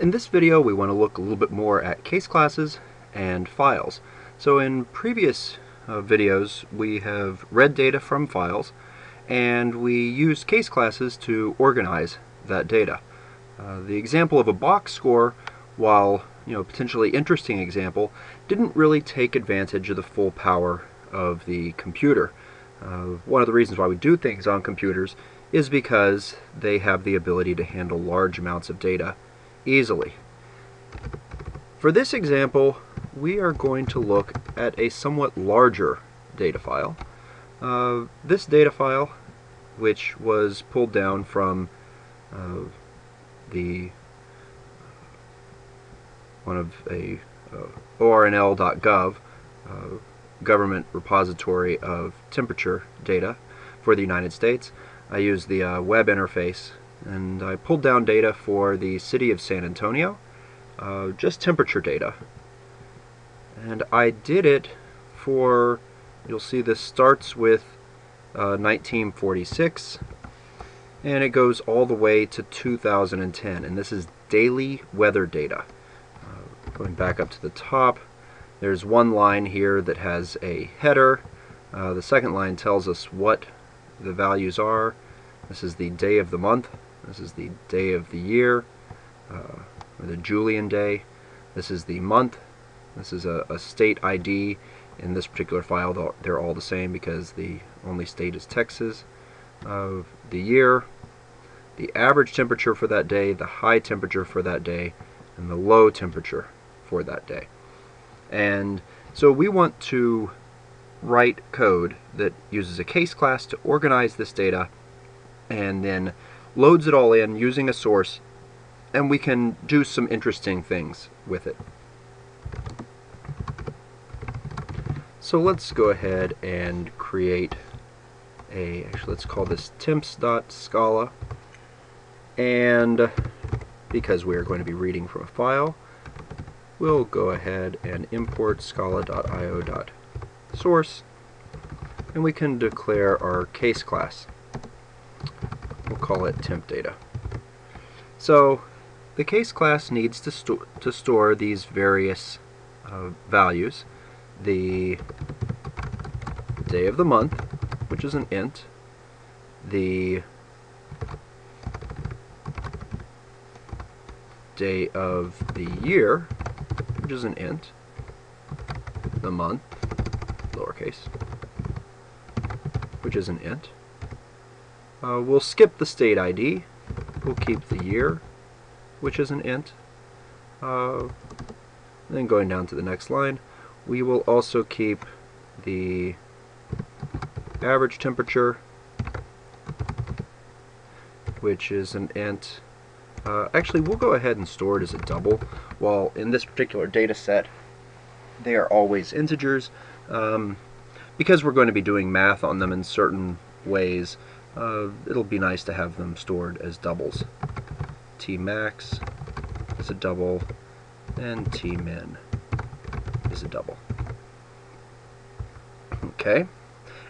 In this video we want to look a little bit more at case classes and files. So in previous uh, videos we have read data from files and we use case classes to organize that data. Uh, the example of a box score, while you know potentially interesting example, didn't really take advantage of the full power of the computer. Uh, one of the reasons why we do things on computers is because they have the ability to handle large amounts of data easily. For this example, we are going to look at a somewhat larger data file. Uh, this data file, which was pulled down from uh, the one of a uh, ornl.gov uh, government repository of temperature data for the United States. I use the uh, web interface and I pulled down data for the city of San Antonio, uh, just temperature data. And I did it for, you'll see this starts with uh, 1946 and it goes all the way to 2010 and this is daily weather data. Uh, going back up to the top, there's one line here that has a header. Uh, the second line tells us what the values are. This is the day of the month. This is the day of the year, uh, or the Julian day. This is the month. This is a, a state ID. In this particular file, they're all the same because the only state is Texas. Of the year, the average temperature for that day, the high temperature for that day, and the low temperature for that day. And so we want to write code that uses a case class to organize this data and then loads it all in using a source and we can do some interesting things with it. So let's go ahead and create a, actually let's call this temps.scala and because we're going to be reading from a file we'll go ahead and import scala.io.source and we can declare our case class. Call it temp data. So the case class needs to, sto to store these various uh, values. The day of the month, which is an int, the day of the year, which is an int, the month, lowercase, which is an int. Uh, we'll skip the state ID. We'll keep the year, which is an int. Uh, then going down to the next line, we will also keep the average temperature, which is an int. Uh, actually, we'll go ahead and store it as a double. While in this particular data set, they are always integers. Um, because we're going to be doing math on them in certain ways, uh, it'll be nice to have them stored as doubles. Tmax is a double, and Tmin is a double. Okay.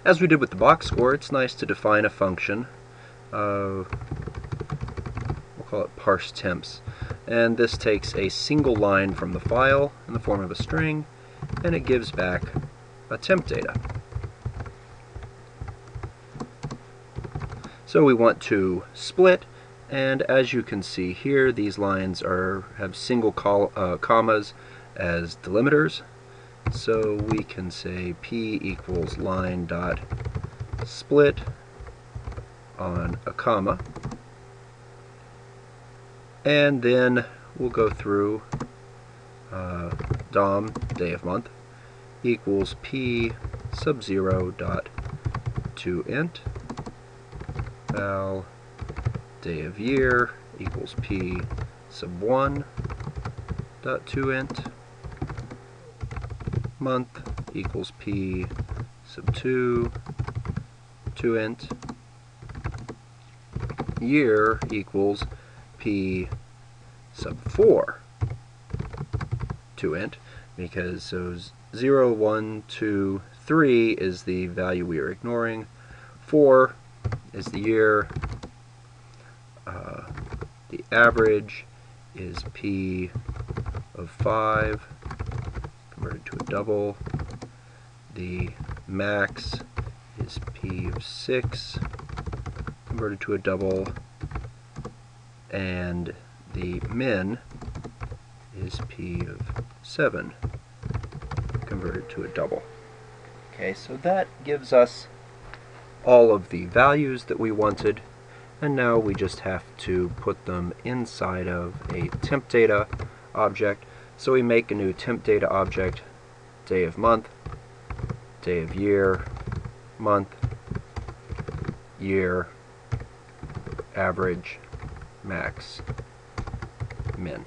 As we did with the box score, it's nice to define a function. Uh, we'll call it parse temps. And this takes a single line from the file in the form of a string, and it gives back a temp data. So we want to split, and as you can see here, these lines are have single uh, commas as delimiters. So we can say p equals line dot split on a comma and then we'll go through uh, DOM, day of month, equals P sub 0 dot to int, val day of year equals P sub 1 dot to int, month equals P sub 2 to int, year equals p sub 4 to int because so 0, 1, 2, 3 is the value we are ignoring, 4 is the year, uh, the average is P of 5 converted to a double. The max is P of 6 converted to a double. And the min is P of 7 converted to a double. Okay, so that gives us all of the values that we wanted and now we just have to put them inside of a temp data object. So we make a new temp data object, day of month, day of year, month, year, average, max, min.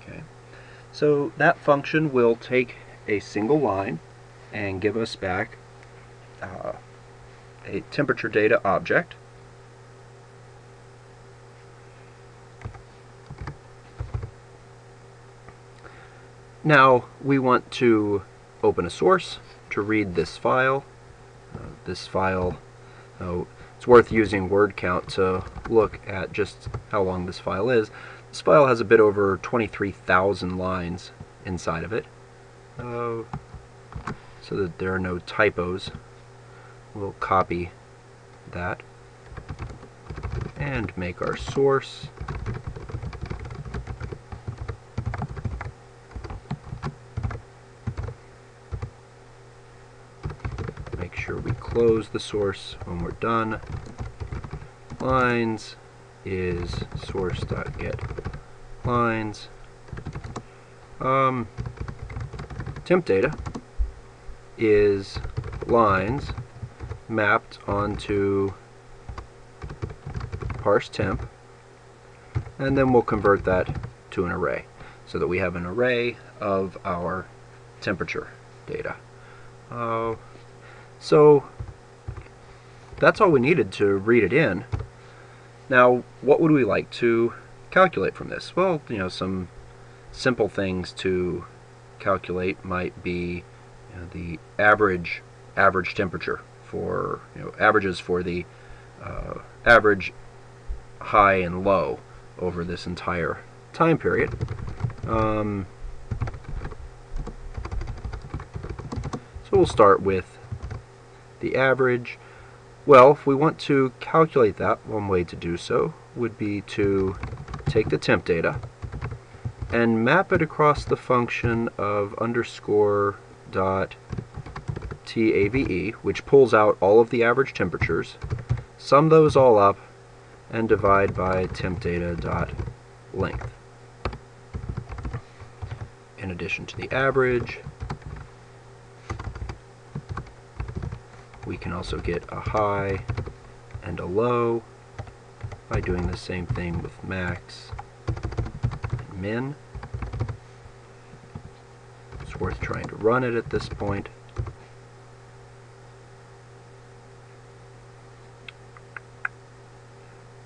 Okay. So that function will take a single line and give us back uh, a temperature data object. Now we want to open a source to read this file. Uh, this file, uh, it's worth using word count to look at just how long this file is. This file has a bit over 23,000 lines inside of it, uh, so that there are no typos we'll copy that and make our source. Make sure we close the source when we're done. Lines is source.get lines. Um, temp data is lines mapped onto parse temp and then we'll convert that to an array so that we have an array of our temperature data. Uh, so that's all we needed to read it in. Now what would we like to calculate from this? Well, you know, some simple things to calculate might be you know, the average average temperature for you know averages for the uh, average high and low over this entire time period. Um, so we'll start with the average. Well, if we want to calculate that, one way to do so would be to take the temp data and map it across the function of underscore dot TAVE, which pulls out all of the average temperatures, sum those all up, and divide by tempdata.length. In addition to the average, we can also get a high and a low by doing the same thing with max and min. It's worth trying to run it at this point.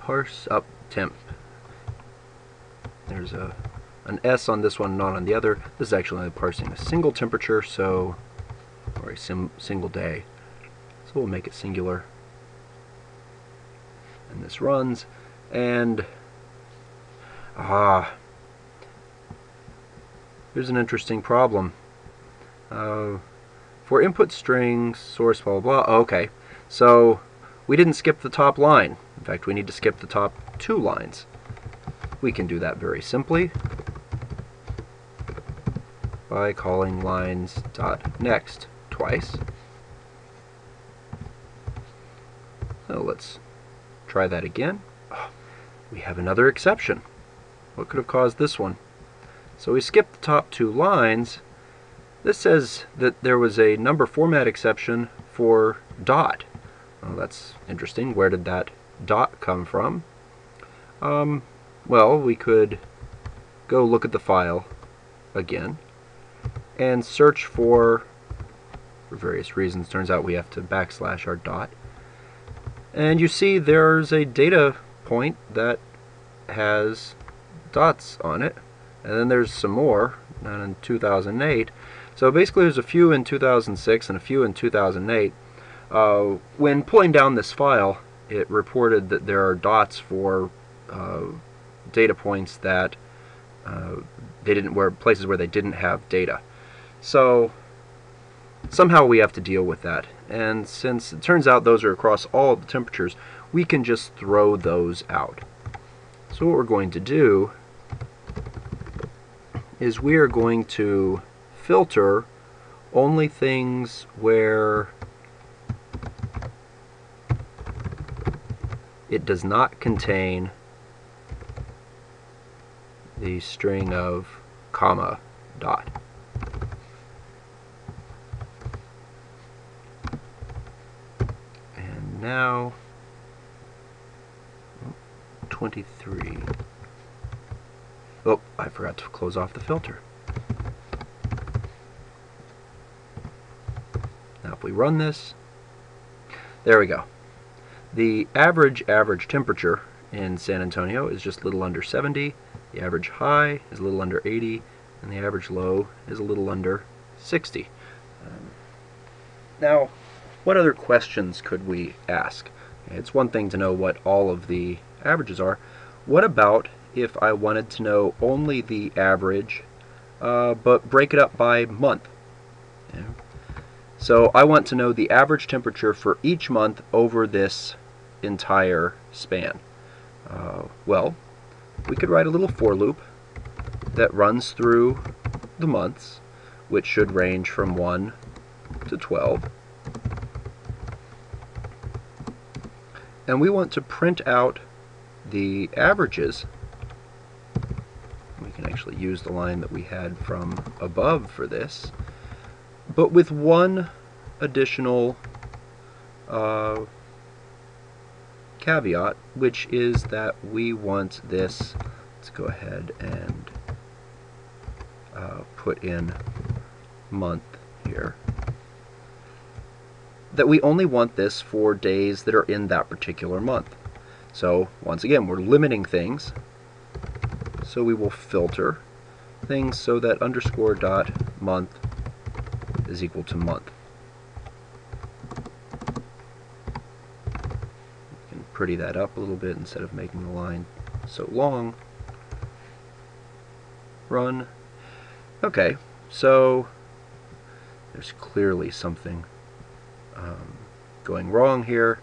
Parse up temp. There's a an S on this one, not on the other. This is actually only parsing a single temperature, so or a sim single day. So we'll make it singular. And this runs, and ah, here's an interesting problem. Uh, for input strings, source, blah, blah, blah. okay, so we didn't skip the top line. In fact, we need to skip the top two lines. We can do that very simply by calling lines dot next twice. So let's try that again. Oh, we have another exception. What could have caused this one? So we skipped the top two lines. This says that there was a number format exception for dot. Well, that's interesting. Where did that dot come from? Um, well, we could go look at the file again and search for, for various reasons, turns out we have to backslash our dot. And you see there's a data point that has dots on it. And then there's some more, not in 2008. So basically there's a few in 2006 and a few in 2008. Uh, when pulling down this file, it reported that there are dots for uh, data points that uh, they didn't where places where they didn't have data. So somehow we have to deal with that. And since it turns out those are across all the temperatures, we can just throw those out. So what we're going to do is we are going to filter only things where it does not contain the string of comma dot. And now 23. Oh, I forgot to close off the filter. Now if we run this, there we go. The average average temperature in San Antonio is just a little under 70, the average high is a little under 80, and the average low is a little under 60. Um, now, what other questions could we ask? It's one thing to know what all of the averages are. What about if I wanted to know only the average, uh, but break it up by month? Yeah. So I want to know the average temperature for each month over this entire span. Uh, well, we could write a little for loop that runs through the months, which should range from 1 to 12. And we want to print out the averages. We can actually use the line that we had from above for this, but with one additional uh, caveat, which is that we want this, let's go ahead and uh, put in month here, that we only want this for days that are in that particular month. So once again, we're limiting things. So we will filter things so that underscore dot month is equal to month. Pretty that up a little bit instead of making the line so long. Run. Okay, so there's clearly something um, going wrong here.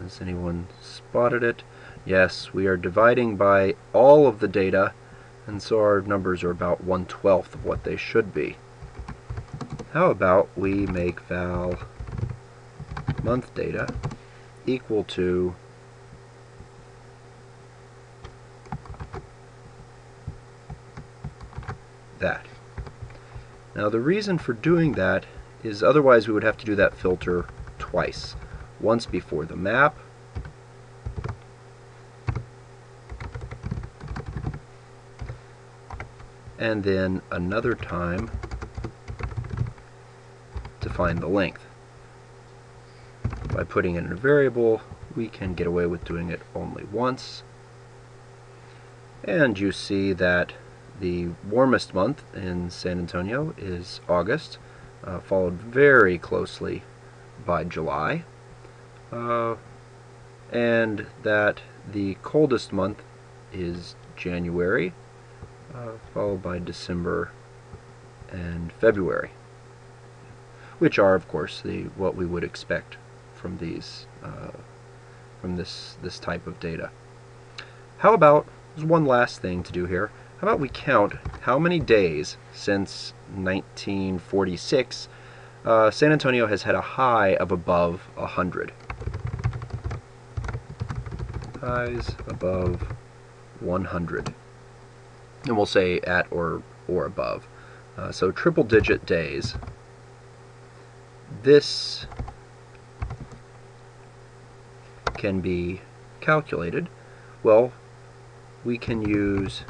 Has anyone spotted it? Yes, we are dividing by all of the data, and so our numbers are about one-twelfth of what they should be. How about we make val month data equal to that. Now the reason for doing that is otherwise we would have to do that filter twice. Once before the map, and then another time to find the length. By putting it in a variable, we can get away with doing it only once. And you see that the warmest month in San Antonio is August, uh, followed very closely by July, uh, and that the coldest month is January, uh, followed by December and February, which are, of course, the what we would expect from these uh, from this this type of data. How about there's one last thing to do here. How about we count how many days since 1946 uh, San Antonio has had a high of above 100. Highs above 100. And we'll say at or, or above. Uh, so triple digit days. This can be calculated. Well, we can use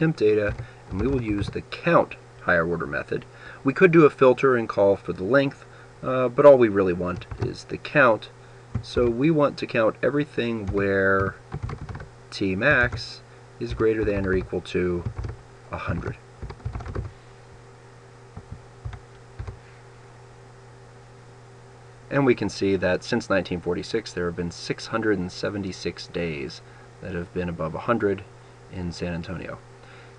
temp data, and we will use the count higher order method. We could do a filter and call for the length, uh, but all we really want is the count. So we want to count everything where T max is greater than or equal to 100. And we can see that since 1946 there have been 676 days that have been above 100 in San Antonio.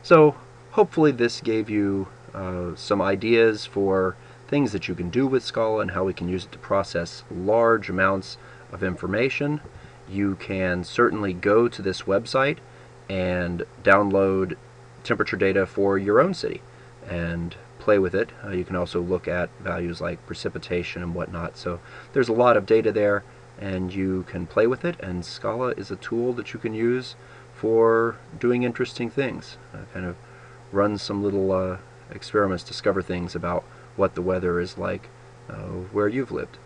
So hopefully this gave you uh, some ideas for things that you can do with Scala and how we can use it to process large amounts of information. You can certainly go to this website and download temperature data for your own city and play with it. Uh, you can also look at values like precipitation and whatnot. So there's a lot of data there and you can play with it and Scala is a tool that you can use for doing interesting things. Uh, kind of run some little uh, experiments, discover things about what the weather is like uh, where you've lived.